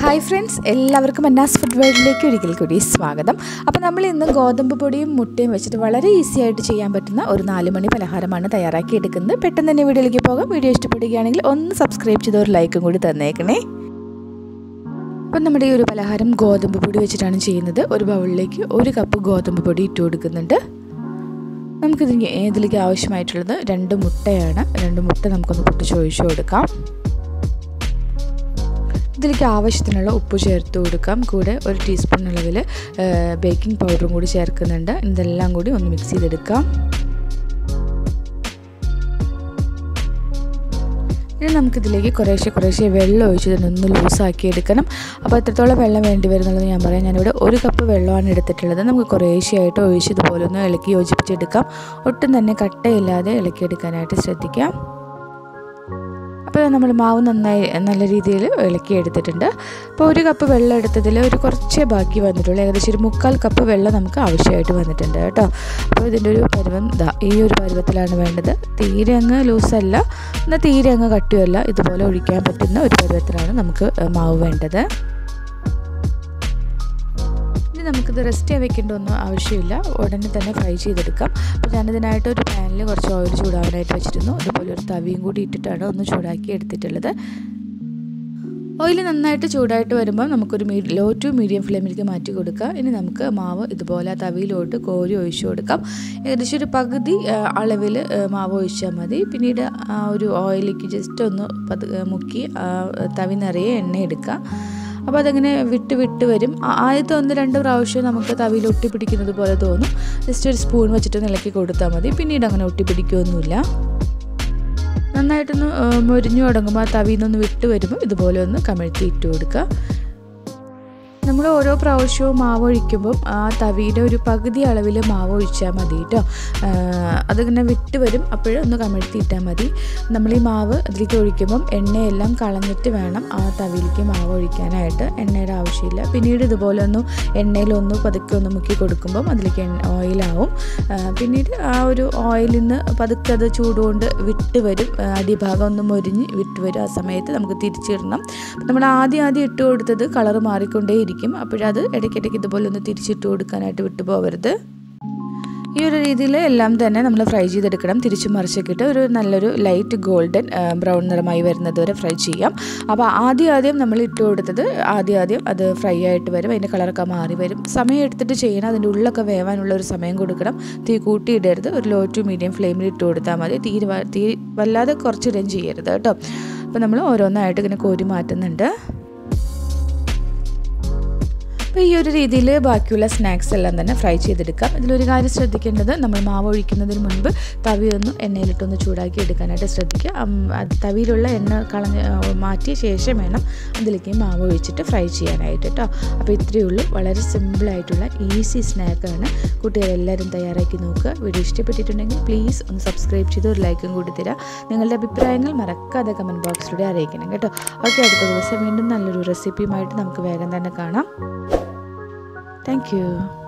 Hi friends എല്ലാവർക്കും അന്നാസ് food വേൾഡിലേക്ക് ഒരിക്കൽ കൂടി സ്വാഗതം. അപ്പോൾ നമ്മൾ ഇന്ന് ഗോതമ്പ് പൊടിയും മുട്ടയും വെച്ചിട്ട് വളരെ ഈസി ആയിട്ട് ചെയ്യാൻ പറ്റുന്ന ഒരു നാല് മണി പലഹാരമാണ് തയ്യാറാക്കി എടുക്കുന്നത്. പെട്ടെന്ന് തന്നെ വീഡിയോയിലേക്ക് പോകാം. വീഡിയോ ഇഷ്ടപ്പെടുകയാണെങ്കിൽ ഒന്ന് സബ്സ്ക്രൈബ് ചെയ്ത് ഒരു ലൈക്കും കൂടി തന്നേക്കണേ. അപ്പം നമ്മുടെ ഈ ഒരു പലഹാരം ഗോതമ്പ് പൊടി വെച്ചിട്ടാണ് ചെയ്യുന്നത്. ഒരു ബൗളിലേക്ക് ഒരു കപ്പ് ഗോതമ്പ് പൊടി ഇട്ട് കൊടുക്കുന്നുണ്ട്. നമുക്കിതിന് ഏതിലേക്ക് ആവശ്യമായിട്ടുള്ളത്? രണ്ട് മുട്ടയാണ്. രണ്ട് മുട്ട നമുക്കൊന്ന് പൊട്ടിച്ചൊഴിച്ചു കൊടുക്കാം. ഇതിലേക്ക് ആവശ്യത്തിനുള്ള ഉപ്പ് ചേർത്ത് കൊടുക്കാം. കൂടെ ഒരു ടീസ്പൂൺ അളവിൽ ബേക്കിംഗ് പൗഡറും കൂടി ചേർക്കുന്നുണ്ട്. ഇതെല്ലാം കൂടി ഒന്ന് മിക്സ് ചെയ്തെടുക്കാം. ഇനി നമുക്കിതിലേക്ക് കുറേശ്ശെ കുറേശ്ശെ വെള്ളം ഒഴിച്ച് ഒന്ന് ലൂസാക്കി എടുക്കണം. അപ്പോൾ എത്രത്തോളം വെള്ളം വേണ്ടി വരുന്നുള്ളത് ഞാൻ പറയാം. ഞാനിവിടെ ഒരു കപ്പ് വെള്ളമാണ് എടുത്തിട്ടുള്ളത്. നമുക്ക് കുറേശ്ശെയായിട്ട് ഒഴിച്ച് ഇതുപോലെ ഒന്ന് ഇളക്കി യോജിപ്പിച്ചെടുക്കാം. ഒട്ടും തന്നെ കട്ടയില്ലാതെ ഇളക്കിയെടുക്കാനായിട്ട് ശ്രദ്ധിക്കാം. അപ്പോൾ നമ്മൾ മാവ് നന്നായി നല്ല രീതിയിൽ ഇളക്കി എടുത്തിട്ടുണ്ട്. അപ്പോൾ ഒരു കപ്പ് വെള്ളം എടുത്തതിൽ ഒരു കുറച്ചേ ബാക്കി വന്നിട്ടുള്ളൂ. ഏകദേശം ഒരു മുക്കാൽ കപ്പ് വെള്ളം നമുക്ക് ആവശ്യമായിട്ട് വന്നിട്ടുണ്ട് കേട്ടോ. അപ്പോൾ ഇതിന്റെ ഒരു പരുവം ഈ ഒരു പരുവത്തിലാണ് വേണ്ടത്. തീരെ അങ്ങ് ലൂസല്ല. എന്നാൽ തീരെ അങ്ങ് കട്ടിയല്ല. ഇതുപോലെ ഒഴിക്കാൻ പറ്റുന്ന ഒരു പരുവത്തിലാണ് നമുക്ക് മാവ് വേണ്ടത്. നമുക്കിത് റെസ്റ്റ് വെക്കേണ്ട ഒന്നും ആവശ്യമില്ല. ഉടനെ തന്നെ ഫ്രൈ ചെയ്തെടുക്കാം. അപ്പോൾ ഞാനിതിനായിട്ട് ഒരു പാനിൽ കുറച്ച് ഓയിൽ ചൂടാവാനായിട്ട് വെച്ചിരുന്നു. അതുപോലെ ഒരു തവിയും കൂടി ഇട്ടിട്ടാണ് ഒന്ന് ചൂടാക്കി എടുത്തിട്ടുള്ളത്. ഓയിൽ നന്നായിട്ട് ചൂടായിട്ട് വരുമ്പോൾ നമുക്കൊരു മീ ലോ ടു മീഡിയം ഫ്ലെയിമിലേക്ക് മാറ്റി കൊടുക്കുക ഇനി നമുക്ക് മാവ് ഇതുപോലെ തവിയിലോട്ട് കോരി ഒഴിച്ചു കൊടുക്കാം. ഏകദേശം ഒരു പകുതി അളവിൽ മാവ് ഒഴിച്ചാൽ മതി. പിന്നീട് ആ ഒരു ഓയിലേക്ക് ജസ്റ്റ് ഒന്ന് മുക്കി തവി നിറയെ എണ്ണ എടുക്കുക അപ്പോൾ അതങ്ങനെ വിട്ട് വിട്ട് വരും. ആദ്യത്തെ ഒന്ന് രണ്ട് പ്രാവശ്യം നമുക്ക് തവിയിൽ ഒട്ടി പിടിക്കുന്നത് പോലെ തോന്നും. ജസ്റ്റ് ഒരു സ്പൂൺ വെച്ചിട്ട് നിലക്കി കൊടുത്താൽ മതി. പിന്നീട് അങ്ങനെ ഒട്ടി പിടിക്കുകയൊന്നുമില്ല നന്നായിട്ടൊന്ന് മുരിഞ്ഞു തുടങ്ങുമ്പോൾ ആ തവിയിൽ നിന്ന് വിട്ട് വരുമ്പോൾ ഇതുപോലെ ഒന്ന് കമഴ്ത്തി ഇട്ട് കൊടുക്കുക. ഓരോ പ്രാവശ്യവും മാവ് ഒഴിക്കുമ്പം ആ തവിയുടെ ഒരു പകുതി അളവിൽ മാവ് ഒഴിച്ചാൽ മതി കേട്ടോ അതിങ്ങനെ വിട്ട് വരും. അപ്പോഴൊന്ന് കമഴ്ത്തിയിട്ടാൽ മതി. നമ്മൾ ഈ മാവ് അതിലേക്ക് ഒഴിക്കുമ്പം എണ്ണയെല്ലാം കളഞ്ഞിട്ട് വേണം ആ തവിയിലേക്ക് മാവ് ഒഴിക്കാനായിട്ട്. എണ്ണയുടെ ആവശ്യമില്ല. പിന്നീട് ഇതുപോലെ ഒന്ന് എണ്ണയിലൊന്ന് പതുക്കെ ഒന്ന് മുക്കി കൊടുക്കുമ്പം അതിലേക്ക് ഓയിലാവും പിന്നീട് ആ ഒരു ഓയിലിൽ നിന്ന് പതുക്കെ അത് ചൂടുകൊണ്ട് വിട്ട് വരും. അടിഭാഗം ഒന്ന് മൊരിഞ്ഞ് വിട്ട് വരും. ആ സമയത്ത് നമുക്ക് തിരിച്ചിടണം. നമ്മൾ ആദ്യം ആദ്യം ഇട്ട് കൊടുത്തത് കളർ മാറിക്കൊണ്ടേയിരിക്കും. അപ്പോഴത് ഇടയ്ക്കിടയ്ക്ക് ഇതുപോലെ ഒന്ന് തിരിച്ചിട്ട് കൊടുക്കാനായിട്ട് വിട്ടുപോകരുത് ഈ ഒരു രീതിയിൽ എല്ലാം തന്നെ നമ്മൾ ഫ്രൈ ചെയ്തെടുക്കണം. തിരിച്ചു മറിച്ചിട്ട് ഒരു നല്ലൊരു ലൈറ്റ് ഗോൾഡൻ ബ്രൗൺ നിറമായി വരുന്നത് വരെ ഫ്രൈ ചെയ്യാം. അപ്പോൾ ആദ്യം ആദ്യം നമ്മൾ ഇട്ട് കൊടുത്തത് ആദ്യം ആദ്യം അത് ഫ്രൈ ആയിട്ട് വരും. അതിന്റെ കളറൊക്കെ മാറി വരും. സമയം എടുത്തിട്ട് ചെയ്യണം. അതിന്റെ ഉള്ളൊക്കെ വേവാനുള്ള ഒരു സമയം കൊടുക്കണം. തീ കൂട്ടിയിടരുത്. ഒരു ലോ ടു മീഡിയം ഫ്ലെയിമിൽ ഇട്ട് കൊടുത്താൽ മതി. തീ തീ വല്ലാതെ കുറച്ചിടുകയും ചെയ്യരുത് കേട്ടോ. അപ്പോൾ നമ്മൾ ഓരോന്നായിട്ട് ഇങ്ങനെ കോരി മാറ്റുന്നുണ്ട്. അപ്പോൾ ഈ ഒരു രീതിയിൽ ബാക്കിയുള്ള സ്നാക്സ് എല്ലാം തന്നെ ഫ്രൈ ചെയ്തെടുക്കാം. ഇതിലൊരു കാര്യം ശ്രദ്ധിക്കേണ്ടത് നമ്മൾ മാവ് ഒഴിക്കുന്നതിന് മുൻപ് തവിയൊന്ന് എണ്ണയിലിട്ടൊന്ന് ചൂടാക്കി എടുക്കാനായിട്ട് ശ്രദ്ധിക്കുക. തവിയിലുള്ള എണ്ണ കളഞ്ഞ് മാറ്റിയ ശേഷം വേണം അതിലേക്ക് മാവ് ഒഴിച്ചിട്ട് ഫ്രൈ ചെയ്യാനായിട്ട് കേട്ടോ അപ്പോൾ ഇത്രയേ ഉള്ളൂ. വളരെ സിമ്പിളായിട്ടുള്ള ഈസി സ്നാക്കാണ് കുട്ടികളെല്ലാവരും തയ്യാറാക്കി നോക്കുക. വീഡിയോ ഇഷ്ടപ്പെട്ടിട്ടുണ്ടെങ്കിൽ പ്ലീസ് ഒന്ന് സബ്സ്ക്രൈബ് ചെയ്ത് ഒരു ലൈക്കും കൂടി നിങ്ങളുടെ അഭിപ്രായങ്ങൾ മറക്കാതെ കമന്റ് ബോക്സിലൂടെ അറിയിക്കണം കേട്ടോ. ഓക്കെ അടുത്ത ദിവസം വീണ്ടും നല്ലൊരു റെസിപ്പിയുമായിട്ട് നമുക്ക് വേഗം തന്നെ കാണാം. Thank you.